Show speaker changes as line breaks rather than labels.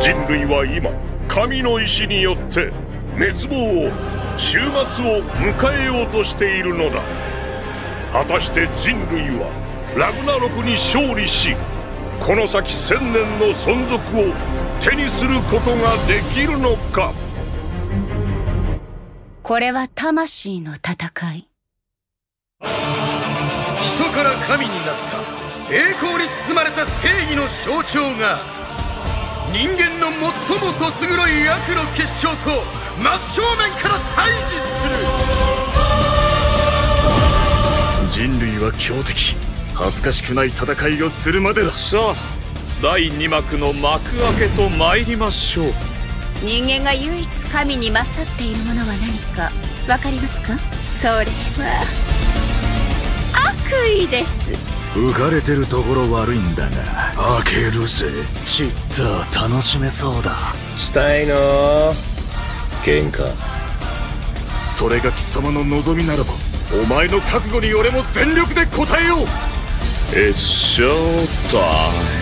人類は今神の意志によって滅亡を終末を迎えようとしているのだ。果たして人類はラグナロクに勝利しこの先千年の存続を手にすることができるのか。
これは魂の戦い。
人から神になった栄光に包まれた正義の象徴が人間の最もどす黒い悪の結晶と真正面から対峙
する。人類は強敵。恥ずかしくない戦いをするまでだ。
さあ第2幕の幕開けと参りましょう。
人間が唯一神に勝っているものは何かわかりますか？それは悪意です
浮かれてるところ悪いんだが開けるぜ。ちった楽しめそうだ。
したいの喧嘩。
それが貴様の望みならばお前の覚悟に俺も全力で応えよう。
It's show time